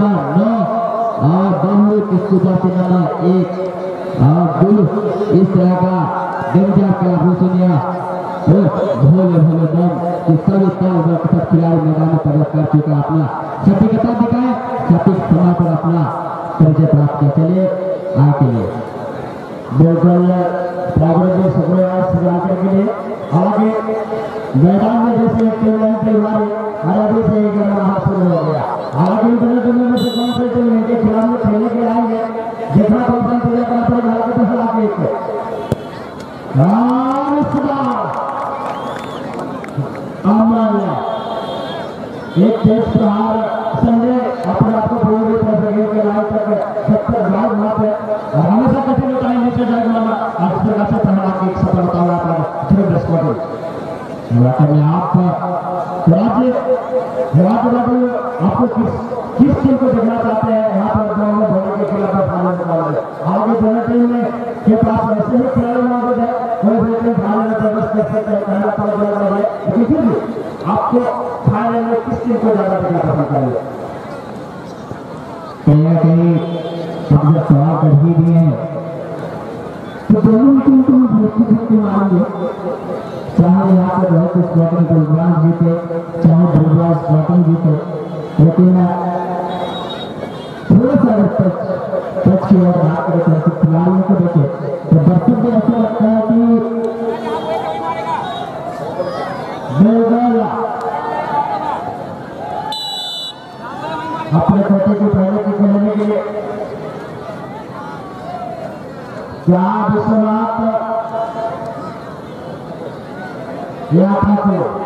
Number नौ और बहू किसको जाते नंबर एक और गुल इस तरह का डेंजर का भूषणिया भोले भोले दम कि सभी तल वर्ग खिलाड़ी मैदान में प्रवेश कर चुका अपना। सटीकता दिखाए। सटीक समय पर अपना परिचय प्राप्त किया चलिए, आगे लिए बिल्कुल प्रागृतिक शुक्रवार शुरुआत के लिए हालाँकि मैदान में जैसे एक टीम लाइन की हमारी अरबी से एक रहा शुरू हो गया हालाँकि इतने टीमों में से कौन सी टीम है इनके खिलाड़ी खेलने के आएँगे जितना कौन पूजा करना पड़ेगा हालाँकि तो हालाँकि एक और इस बार एक तेज प्रहार संजय अपने आप को पूरी तरह से गेम के लाइन तक सत्तर वहाँ पे और हमेशा कठिन होता है नीचे माना आज से पहला एक सफलता हुआ पर धीरे स्कोर वाकई में आप राज्य राज्य राज्य आपको किस टीम को देखना चाहते हैं? यहाँ पर धोनी के खिलाफ फाइनल मुकाबले आगे दोनों टीम में के पास ऐसे ही खिलाड़ी मौजूद है। कोई भी फाइनल में प्रवेश कर सकते हैं। पहला पल जो है। लेकिन फिर भी आपको फाइनल में किस टीम को ज़्यादा देखना पसंद करेंगे कहीं कहीं हम सवाल कर ही दिए हैं। तो दोनों टीम को हम धरती धरती मारेंगे चाहे यहाँ पर रहे कुछ बैटिंग गुलबान जीते, चाहे गुलबाज बैटिंग जीते। लेकिन थोड़ा सा टच टच की ओर करें तो ऐसे खिलाड़ियों को देखे तो दर्शक को ऐसा लगता है कि अपने खोटे को पहले की खेलने के लिए, क्या विश्वनाथ या ठाकुर?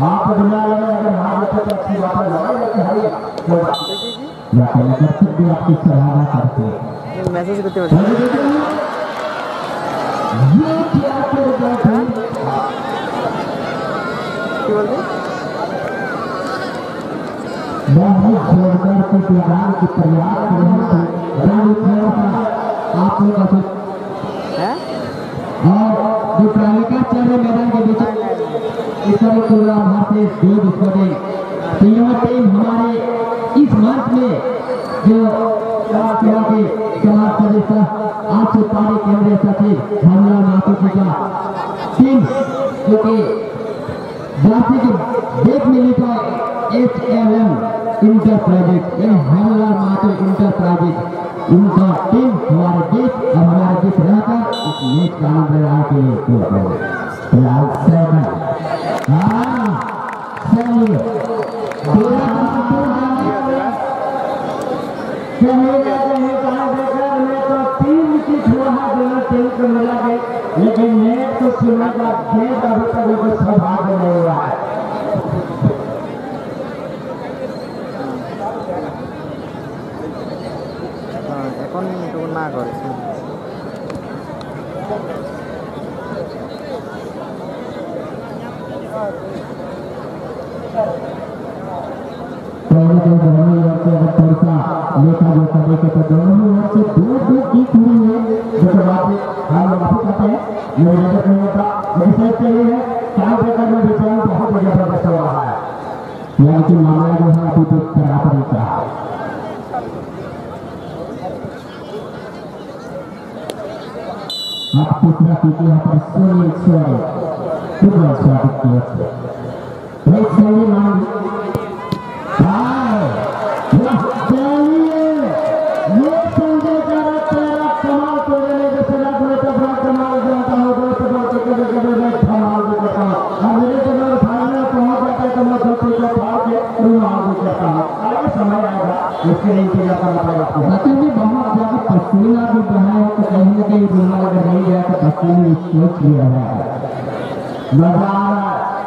हाथ को दुनिया लगे अगर हाथ रखे तो अच्छी बात है? लड़ाई लेकिन हारिए कोई बात नहीं या कहीं पर फिर भी आपकी सराहना करते हैं मैसेज करते हो ये क्या कर रहा था क्या बोल रहे बहुत जोरदार के प्यार के प्रयास कर रहे थे आप लोग हैं और बीच इस तरह प्रोग्राम हाथे दो स्कोरिंग तीनों टीम हमारे इस मंच में जो के समाज सदस्य आज से पारी केंद्रीय सचिव माथुर जी का टीम जो कि के देख में लिखा एच एल एम इंटरप्राइजेस ये हमला माथुर इंटरप्राइजेस उनका टीम हमारे देश हमारे देश रहकर का के लिए खेल रहे के लेकिन नेट को छूने का गेंद अभी तक उनको सौभाग्य नहीं हुआ है হ্যাঁ, এখন তো না করে पहले तो दोनों ही से सा जोखा देखे तो दोनों ही ओर से दो दो जीत हुई है जो कि बात हम लोग माफ़ी चाहते हैं ये नज़र नहीं होता लेकिन सेफ़ के लिए है चार बेकर में विचरण बहुत ही ज़बरदस्त हो रहा है यानी कि मामला जो है अभी तक बराबर ही रहा है आप तीसरा कीजिए यहाँ पर सुनील सोनी फुटबॉल स्वागत की ओर से पसीने सोच लिया है क्या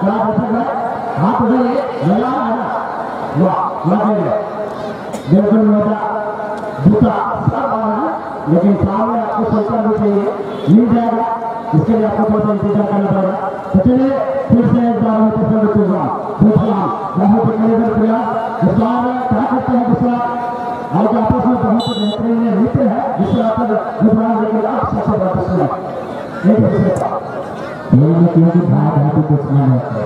दर्शक हाथ उठाइए मज़ा आ रहा वाह मज़े बिल्कुल मज़ा जूता सब आ रहा लेकिन सामने आपको सोचना भी चाहिए मिल जाएगा इसके लिए आपको थोड़ा इंतज़ार करना पड़ेगा तो चलिए फिर से एक बार मैं पसंद करूँगा दूसरा बहुत ही प्रयास इस क्या करते हैं बहुत बेहतरीन नृत्य है जिससे आप विद्वान लेकिन आप है हैं हैं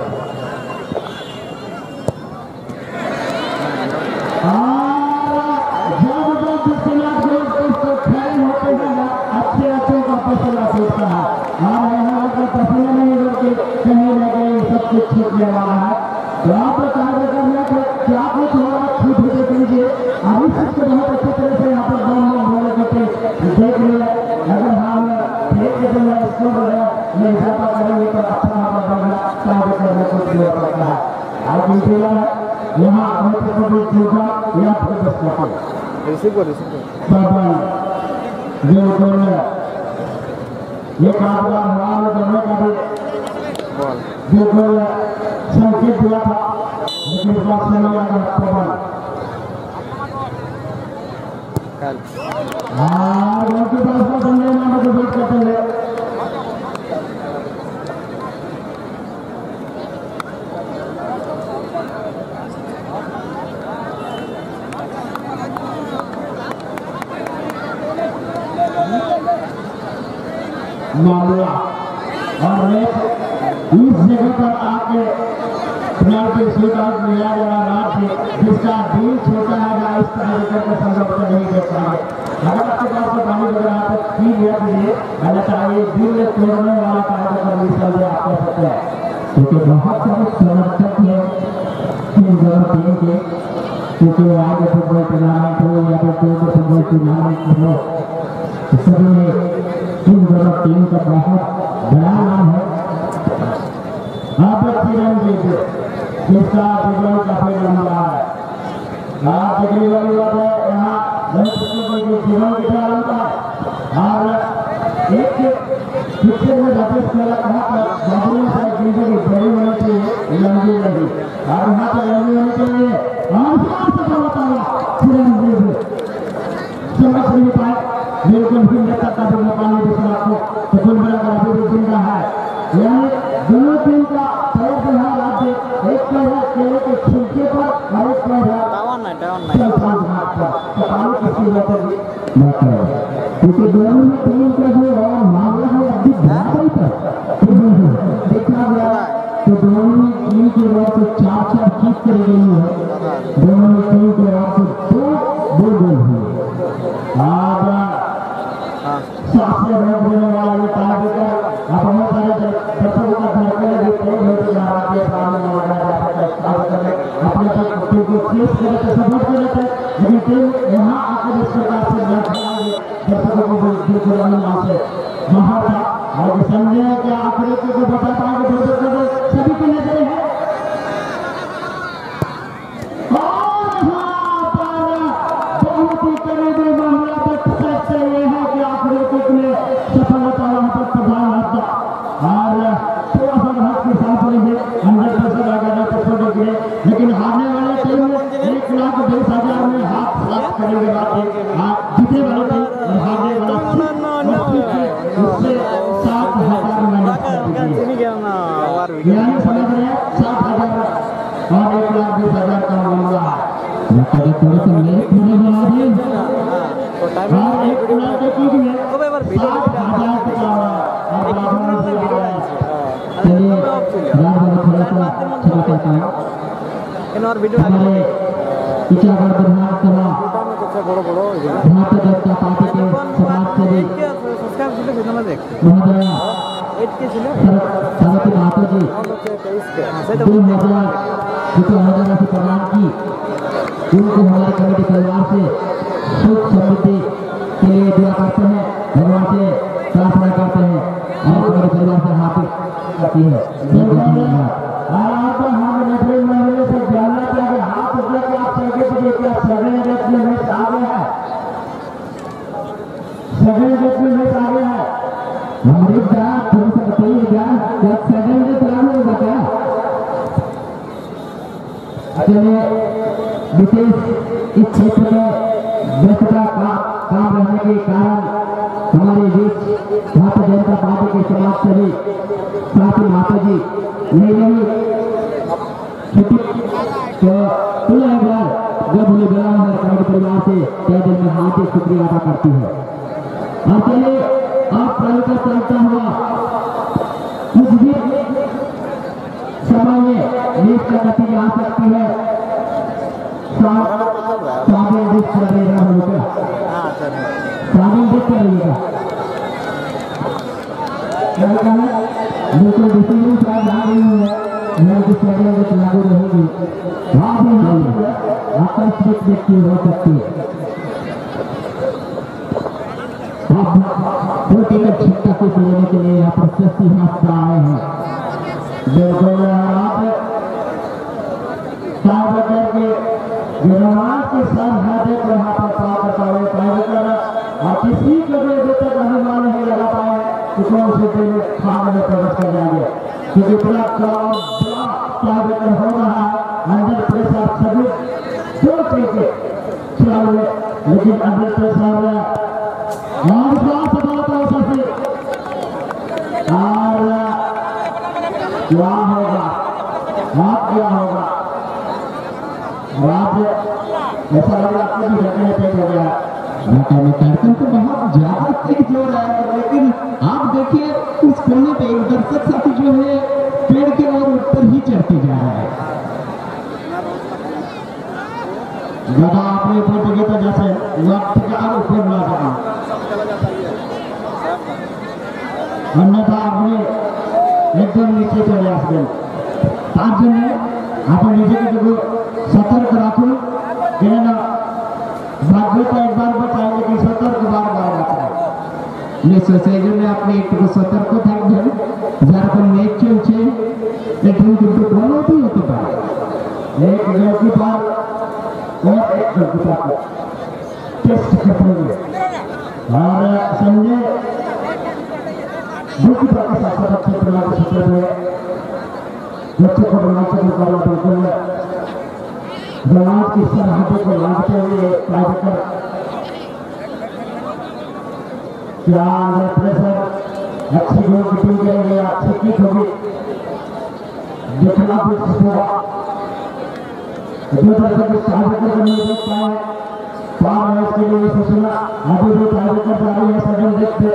अच्छे अच्छे है सब कुछ है तो आप है है यहाँ मध्य प्रदेश होगा या बिल्कुल ये कामगार हवाल करने का भी बॉल संकेत दिया था लेकिन इस बात से प्रबल कल। उनके पास में संजय नाम को वेट करते हुए मामला और इस जगह पर आके शूट आउट मिला गया राज्य जिसका दिल छोटा है, या इस तरह करके संभव नहीं देख पाएँगे अगर आपके पास पानी वगैरह है तो पी लिया कीजिए अन्यथा ये दिल तोड़ने वाला कार्यक्रम इस तरह आप कर सकते हैं। क्योंकि बहुत सारे समर्थक हैं इन दोनों टीम के। क्योंकि आज फुटबॉल टूर्नामेंट हो, या फिर कोई भी फुटबॉल टूर्नामेंट हो। तो सभी में दोनों टीम का बहुत बड़ा नाम है। आप चिरंजीव जिसका विवरण काफ़ी लंबा है। आप वाली यहाँ जीवन की होता है। और एक पिक्चर में वापस मेरा कहा था बाबू से ज़िंदगी बड़ी होनी चाहिए लंबी लंबी और यहाँ पर लंबी होनी चाहिए और साफ़ सफ़ा बताया चिरंजीव समझ नहीं पाए बिल्कुल भी नेता का भी मौका नहीं दिख रहा आपको तो कुल मिलाकर अभी भी ज़िंदा है यानी दोनों टीम का पैर जो है राज्य एक पैर है केले के छिलके पर और एक पैर है टावर नहीं टावर नहीं चौथाई घाट पर तो पानी किसकी वजह से बात है क्योंकि दोनों टीम का जो है मामला है अभी बराबरी पर देखा गया तो दोनों टीम के ओर से चार चार किक करी गई है दोनों टीम के ओर से दो दो गोल हुए हाँ सबसे रोक देने वाला ये टाइब्रेकर अब बहुत सारे दर्शकों का भी तेज होती जा रहा सामने लगा जाता है अपने को चेस करे तो सपोर्ट कर हैं लेकिन यहाँ आकर इस प्रकार से दर्शकों को भी बिल्कुल अनुमान से वहाँ था और संजय के को बताता हूँ दर्शकों सभी की नज़रें हैं। सेवी सब्सक्राइब ছিল ভিডিও দেখ महोदया এইট কে ছিল सरस्वती महतो जी তেইশ কে হ্যাঁ সেটা दो हजार रुपये हजार राशि प्रदान की उनको हमारे कमेटी परिवार से सुख समृद्धि के लिए दुआ करते हैं भगवान से प्रार्थना करते हैं और कमेटी परिवार से हार्दिक करती है सभी व्यक्ति में सारे हैं सभी व्यक्ति में सारे हैं हमारी जान तुम सब बताइएगा जब सदन के प्राण में बताया चलिए विशेष इस क्षेत्र में व्यस्तता का काम रहने के कारण हमारे बीच भारतीय जनता पार्टी के समाज सेवी साथी माता जी निर्मली से तय दिल में हार्दिक शुक्रिया अदा करती है। और चलिए, अब तालिका चलता हुआ कुछ भी समय में देश का नतीजा आ सकती है। रही है रही है। मैं कुछ लागू रहेगी वहाँ भी आकस्मिक व्यक्ति हो सकती है आप टिकट छिट्टा कुछ लेने के लिए यहाँ पर सस्ती हाथ पर आए हैं बिल्कुल आप साहब करके निर्माण के सर हाथे यहाँ पर प्राप्त हुए कार्यक्रम और किसी को भी अभी तक अनुमान नहीं लगा पाए कि कौन से दिन खाने में प्रवेश कर जाएँगे क्योंकि बड़ा काम कार्यक्रम हो रहा है। अंडर प्रेशर सभी दो चीज़ें रहे लेकिन अंडर प्रेशर और विश्वास बहुत हो सकती और क्या होगा आप क्या होगा आज ऐसा लग रहा है रखने तेज हो गया कार्यक्रम तो बहुत ज़्यादा तेज हो रहा है लेकिन आप देखिए उस कोने पे दर्शक साथी जो है पेड़ के और ऊपर ही चढ़ते जा रहा है যারা আপনি প্রতিযোগিতা গেছেন ইয়ার থেকে আর উপরে না যাবেন অন্যথা আপনি একদম নিচে চলে আসবেন তার জন্য আপনি নিজেকে যদি সতর্ক রাখুন কেননা ভাগ্য তো একবার বাঁচায় নাকি সতর্ক বারবার বাঁচায় নিশ্চয় সেই জন্য আপনি একটু সতর্ক থাকবেন যেরকম নেট চলছে এখানে কিন্তু কোনোটি হতে পারে এক গোলকিপার एक गोलकीपर को टेस्ट करेंगे और संजय गोलकीपर के साथ साथ अच्छे खिलाड़ी क्षेत्र में बच्चे को रोमांचक मुकाबला बिल्कुल जमात की सरहदों को लांघते हुए कार्यकर क्या अंडर प्रेशर अच्छी गोल कीपिंग करेंगे अच्छी किक होगी देखना भी होगा जो इस है भी कार्यक्रम है सभी देखते